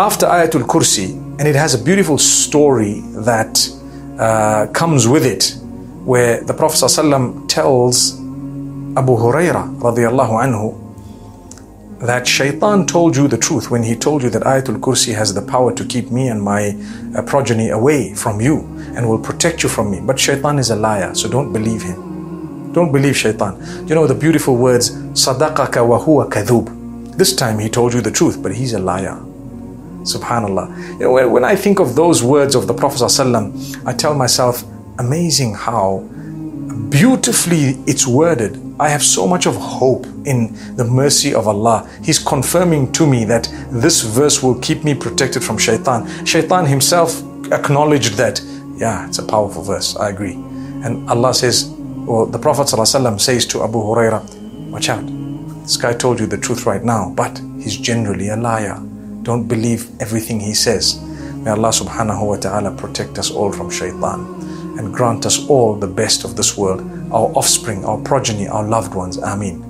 after Ayatul Kursi, and it has a beautiful story that uh, comes with it, where the Prophet ﷺ tells Abu Huraira radiallahu anhu that shaitan told you the truth when he told you that Ayatul Kursi has the power to keep me and my uh, progeny away from you and will protect you from me. But shaitan is a liar, so don't believe him. Don't believe shaitan. You know the beautiful words, wa huwa kadhub. This time he told you the truth, but he's a liar. Subhanallah. You know, when, I think of those words of the Prophet ﷺ, I tell myself, amazing how beautifully it's worded. I have so much of hope in the mercy of Allah. He's confirming to me that this verse will keep me protected from shaitan. Shaitan himself acknowledged that, yeah, it's a powerful verse. I agree. And Allah says, or the Prophet ﷺ says to Abu Huraira, watch out. This guy told you the truth right now, but he's generally a liar. Don't believe everything he says. May Allah subhanahu wa ta'ala protect us all from shaitan and grant us all the best of this world, our offspring, our progeny, our loved ones. Ameen.